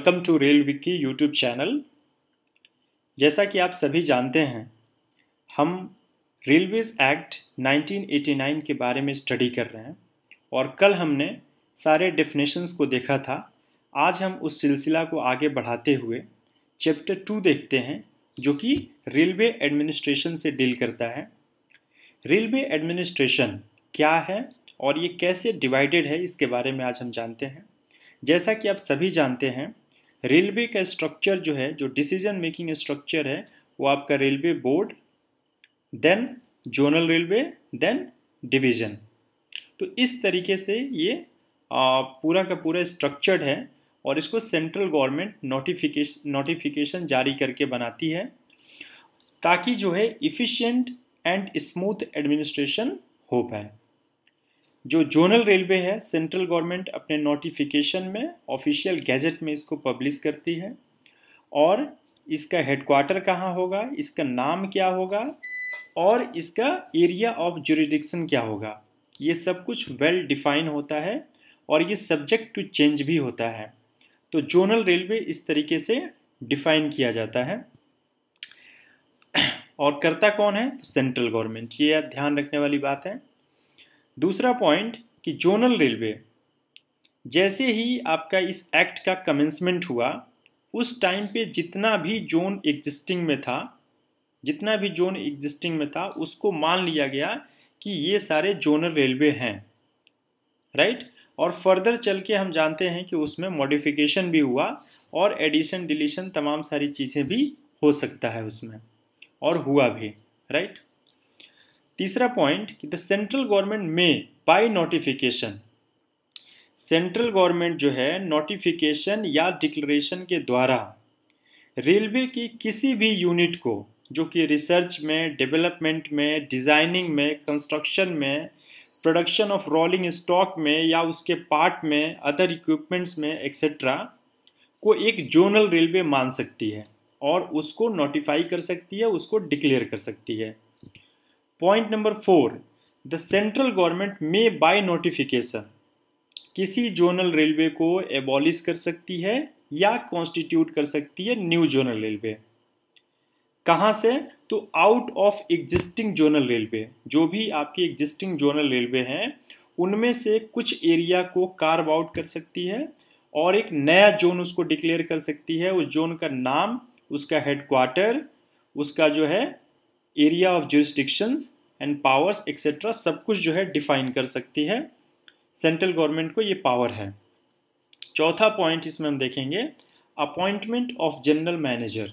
Welcome to Rail Wiki YouTube channel जैसा कि आप सभी जानते हैं, हम रेलवेज एक्ट 1989 के बारे में स्टडी कर रहे हैं और कल हमने सारे डेफिनेशंस को देखा था। आज हम उस सिलसिला को आगे बढ़ाते हुए चैप्टर टू देखते हैं, जो कि रेलवे एडमिनिस्ट्रेशन से डील करता है। रेलवे एडमिनिस्ट्रेशन क्या है और ये कैसे डिवाइडेड है, इसके बारे में आज हम जानते हैं। जैसा कि आप सभी जानते हैं रेलवे का स्ट्रक्चर जो है जो डिसीज़न मेकिंग स्ट्रक्चर है वो आपका railway board then zonal railway then division तो इस तरीके से ये आ, पूरा का पूरा स्ट्रक्चर्ड है और इसको सेंट्रल गवर्नमेंट नोटिफिकेशन नोटिफिकेशन जारी करके बनाती है ताकि जो है इफ़िशियंट एंड स्मूथ एडमिनिस्ट्रेशन हो पाए। जो जोनल रेलवे है, सेंट्रल गवर्नमेंट अपने नोटिफिकेशन में ऑफिशियल गैजेट में इसको पब्लिश करती है। और इसका हेडक्वार्टर कहाँ होगा, इसका नाम क्या होगा, और इसका एरिया ऑफ़ जुरिडिक्शन क्या होगा। ये सब कुछ वेल डिफाइन होता है और ये सब्जेक्ट टू चेंज भी होता है। तो जोनल रेलवे इस तरीके से डिफाइन किया जाता है। और करता कौन है? तो सेंट्रल गवर्नमेंट। ये ध्यान रखने वाली बात है। दूसरा पॉइंट कि जोनल रेलवे। जैसे ही आपका इस एक्ट का कमेंसमेंट हुआ, उस टाइम पे जितना भी जोन एग्जिस्टिंग में था, जितना भी जोन एग्जिस्टिंग में था, उसको मान लिया गया कि ये सारे जोनल रेलवे हैं। राइट और फर्दर चल के हम जानते हैं कि उसमें मॉडिफिकेशन भी हुआ और एडिशन डिलीशन तमाम सारी चीज़ें भी हो सकता है उसमें और हुआ भी। राइट तीसरा पॉइंट कि द सेंट्रल गवर्नमेंट में बाय नोटिफिकेशन सेंट्रल गवर्नमेंट जो है नोटिफिकेशन या डिक्लेरेशन के द्वारा रेलवे की किसी भी यूनिट को, जो कि रिसर्च में डेवलपमेंट में डिज़ाइनिंग में कंस्ट्रक्शन में प्रोडक्शन ऑफ़ रोलिंग स्टॉक में या उसके पार्ट में अदर इक्विपमेंट्स में एक्सेट्रा को एक जोनल रेलवे मान सकती है और उसको नोटिफाई कर सकती है, उसको डिक्लेयर कर सकती है। Point number four the central government में बाय नोटिफिकेशन किसी जोनल रेलवे को एबॉलिश कर सकती है या कॉन्स्टिट्यूट कर सकती है न्यू जोनल रेलवे कहाँ से? तो out of existing zonal railway जो भी आपकी एग्जिस्टिंग जोनल रेलवे हैं, उनमें से कुछ एरिया को कार्व आउट कर सकती है और एक नया जोन उसको डिक्लेयर कर सकती है। उस जोन का नाम, उसका हेडक्वार्टर उसका जो है area of jurisdictions and powers etcetera सब कुछ जो है डिफाइन कर सकती है। सेंट्रल गवर्नमेंट को ये पावर है। चौथा पॉइंट इसमें हम देखेंगे। Appointment of general manager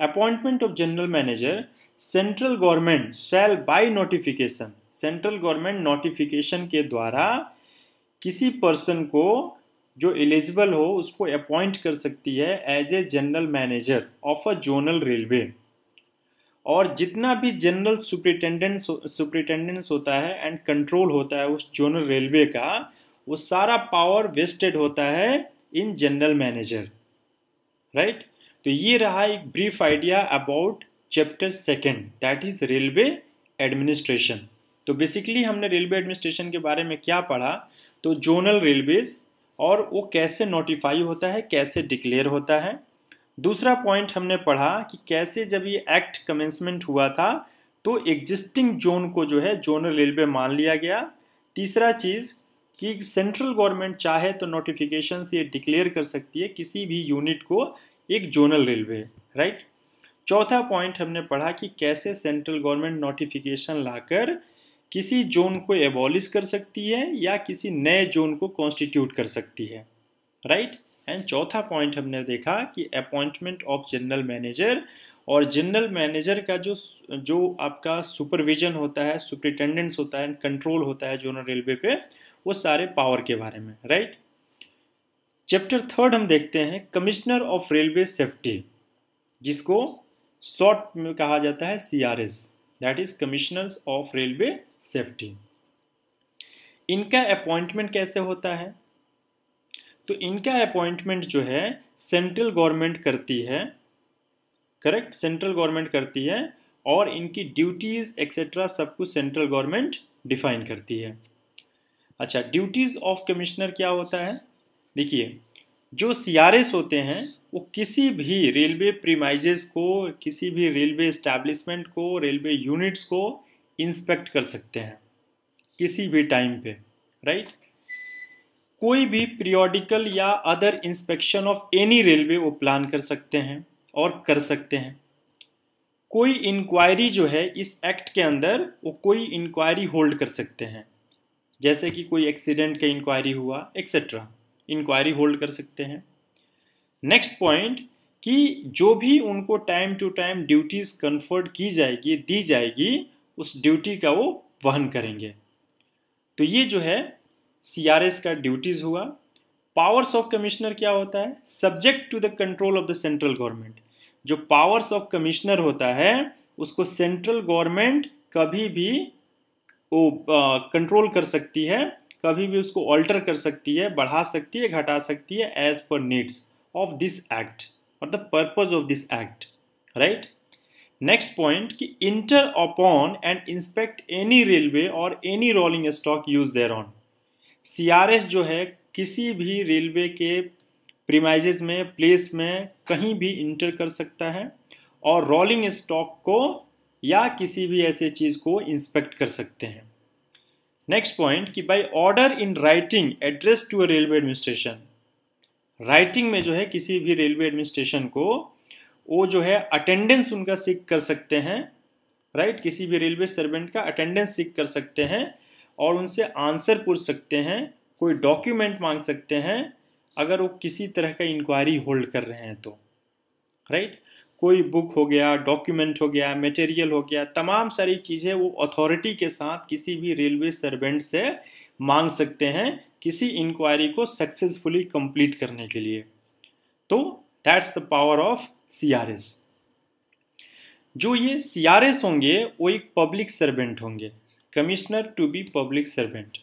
appointment of general manager central government shall by notification central government notification के द्वारा किसी पर्सन को जो एलिजिबल हो, उसको अपॉइंट कर सकती है as a general manager of a zonal railway और जितना भी जनरल सुप्रिटेंडेंट सुप्रिटेंडेंस होता है एंड कंट्रोल होता है उस जोनल रेलवे का, वो सारा पावर वेस्टेड होता है इन जनरल मैनेजर राइट तो ये रहा एक brief idea about chapter second that is railway administration तो बेसिकली हमने रेलवे एडमिनिस्ट्रेशन के बारे में क्या पढ़ा? तो जोनल रेलवेज और वो कैसे नोटिफाई होता है, कैसे डिक्लेयर होता है? दूसरा पॉइंट हमने पढ़ा कि कैसे जब ये एक्ट कमेंसमेंट हुआ था तो एग्जिस्टिंग जोन को जो है जोनल रेलवे मान लिया गया। तीसरा चीज़ कि सेंट्रल गवर्नमेंट चाहे तो नोटिफिकेशन से डिक्लेयर कर सकती है किसी भी यूनिट को एक जोनल रेलवे राइट चौथा पॉइंट हमने पढ़ा कि कैसे सेंट्रल गवर्नमेंट नोटिफिकेशन लाकर किसी जोन को एबॉलिश कर सकती है या किसी नए जोन को कॉन्स्टिट्यूट कर सकती है राइट एंड चौथा पॉइंट हमने देखा कि अपॉइंटमेंट ऑफ़ जनरल मैनेजर और जनरल मैनेजर का जो जो आपका सुपरविजन होता है सुप्रिटेंडेंट्स होता है कंट्रोल होता है जोनल रेलवे पे, वो सारे पावर के बारे में राइट चैप्टर थर्ड हम देखते हैं कमिश्नर ऑफ़ रेलवे सेफ्टी जिसको शॉर्ट में कहा जाता है C R S that is commissioners of railway safety इनका अपॉइंटमेंट कैसे होता है? तो इनका अपॉइंटमेंट जो है, सेंट्रल गवर्नमेंट करती है। करेक्ट? सेंट्रल गवर्नमेंट करती है और इनकी ड्यूटीज़ एक्सेट्रा सब कुछ सेंट्रल गवर्नमेंट डिफाइन करती है। अच्छा ड्यूटीज़ ऑफ़ कमिश्नर क्या होता है? देखिए, जो सीआरएस होते हैं, वो किसी भी रेलवे प्रीमाइजेस को, किसी भी रेलवे इस्टेब्लिशमेंट को, रेलवे यूनिट्स को इंस्पेक्ट कर सकते हैं, किसी भी टाइम पे राइट कोई भी पीरियोडिकल या other inspection of any railway वो प्लान कर सकते हैं और कर सकते हैं। कोई इंक्वायरी जो है इस एक्ट के अंदर वो कोई इंक्वायरी होल्ड कर सकते हैं। जैसे कि कोई एक्सीडेंट का इंक्वायरी हुआ एक्सेट्रा इंक्वायरी होल्ड कर सकते हैं। नेक्स्ट पॉइंट कि जो भी उनको time to time duties conferred की जाएगी, दी जाएगी, उस ड्यूटी का वो वहन करेंगे। तो ये जो है सीआरएस का ड्यूटीज़ हुआ। पावर्स ऑफ़ कमिश्नर क्या होता है? Subject to the control of the central government जो पावर्स ऑफ़ कमिश्नर होता है, उसको सेंट्रल गवर्नमेंट कभी भी वो कंट्रोल कर सकती है, कभी भी उसको ऑल्टर कर सकती है, बढ़ा सकती है, घटा सकती है as per needs of this act और the purpose of this act right next point कि enter upon and inspect any railway और any rolling stock used there on CRS जो है, किसी भी रेलवे के प्रीमाइजेज में प्लेस में कहीं भी इंटर कर सकता है और रोलिंग स्टॉक को या किसी भी ऐसे चीज़ को इंस्पेक्ट कर सकते हैं नेक्स्ट पॉइंट कि by order in writing address to a railway administration writing में जो है किसी भी रेलवे एडमिनिस्ट्रेशन को, वो जो है अटेंडेंस उनका सीख कर सकते हैं राइट right? किसी भी रेलवे सर्वेंट का अटेंडेंस सीख कर सकते हैं और उनसे आंसर पूछ सकते हैं, कोई डॉक्यूमेंट मांग सकते हैं, अगर वो किसी तरह का इंक्वायरी होल्ड कर रहे हैं तो राइट right? कोई बुक हो गया डॉक्यूमेंट हो गया मटेरियल हो गया, तमाम सारी चीज़ें वो अथॉरिटी के साथ किसी भी रेलवे सर्वेंट से मांग सकते हैं किसी इंक्वायरी को सक्सेसफुली कंप्लीट करने के लिए। तो that's the power of CRS जो ये सीआरएस होंगे, वो एक पब्लिक सर्वेंट होंगे। Commissioner to be public servant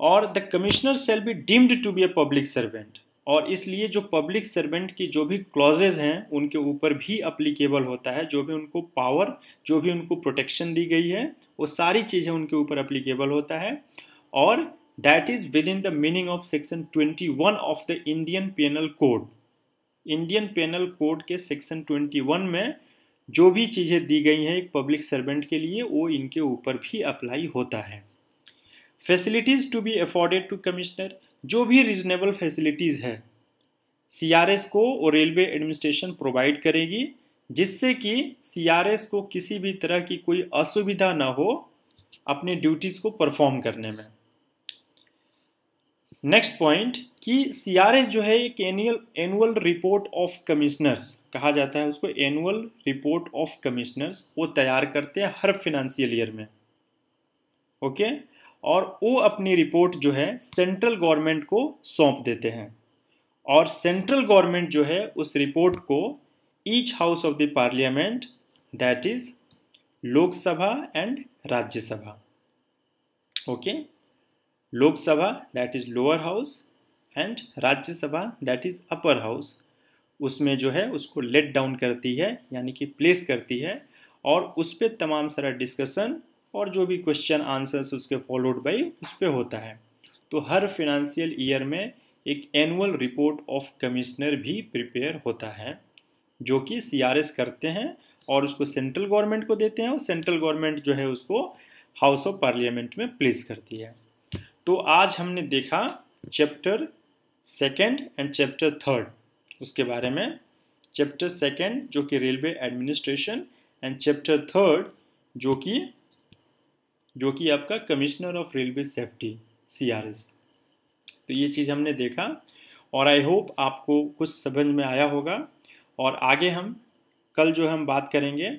और the commissioner shall be deemed to be a public servant और इसलिए जो पब्लिक सर्वेंट की जो भी क्लॉजेज हैं, उनके ऊपर भी अप्लीकेबल होता है, जो भी उनको पावर जो भी उनको प्रोटेक्शन दी गई है, वो सारी चीज़ें उनके ऊपर अप्लीकेबल होता है। और that is within the meaning of section 21 of the Indian penal code Indian penal code के सेक्शन 21 में जो भी चीज़ें दी गई हैं एक पब्लिक सर्वेंट के लिए, वो इनके ऊपर भी अप्लाई होता है। Facilities to be afforded to commissioner जो भी रीजनेबल फैसिलिटीज़ है सीआरएस को और रेलवे एडमिनिस्ट्रेशन प्रोवाइड करेगी, जिससे कि सीआरएस को किसी भी तरह की कोई असुविधा ना हो अपने ड्यूटीज़ को परफॉर्म करने में। नेक्स्ट पॉइंट कि सीआरएस जो है, एक annual annual report of commissioners कहा जाता है उसको एनुअल रिपोर्ट ऑफ़ कमिश्नर्स वो तैयार करते हैं हर फिनेंशियल ईयर में। Okay okay? और वो अपनी रिपोर्ट जो है सेंट्रल गवर्नमेंट को सौंप देते हैं। और सेंट्रल गवर्नमेंट जो है, उस रिपोर्ट को each house of the parliament that is Lok Sabha and Rajya Sabha. Okay Lok Sabha that is lower house and Rajya Sabha that is upper house उसमें जो है, उसको लेट डाउन करती है, यानी कि प्लेस करती है, और उस पर तमाम सारा डिस्कशन और जो भी क्वेश्चन आंसर्स उसके फॉलोड बाई उस पर होता है। तो हर फिनंशियल ईयर में एक एनुअल रिपोर्ट ऑफ़ कमिश्नर भी प्रिपेयर होता है, जो कि सीआरएस करते हैं और उसको सेंट्रल गवर्नमेंट को देते हैं और सेंट्रल गवर्नमेंट जो है, उसको हाउस ऑफ़ पार्लियामेंट में प्लेस करती है। तो आज हमने देखा chapter second and chapter third उसके बारे में चैप्टर सेकेंड जो कि railway administration and chapter third जो कि जो कि आपका commissioner of railway safety CRS तो ये चीज़ हमने देखा और आई होप आपको कुछ समझ में आया होगा। और आगे हम, कल जो हम बात करेंगे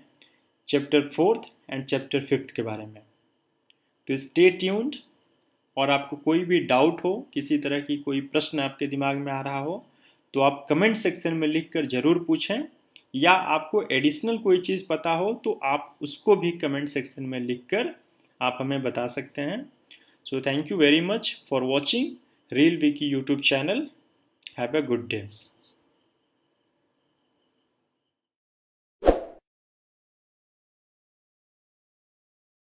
chapter fourth and chapter fifth के बारे में। तो स्टे ट्यून्ड और आपको कोई भी डाउट हो, किसी तरह की कोई प्रश्न आपके दिमाग में आ रहा हो तो आप कमेंट सेक्शन में लिख कर ज़रूर पूछें। या आपको एडिशनल कोई चीज़ पता हो तो आप उसको भी कमेंट सेक्शन में लिख कर आप हमें बता सकते हैं। So thank you very much for watching Rail Wiki YouTube channel have a good day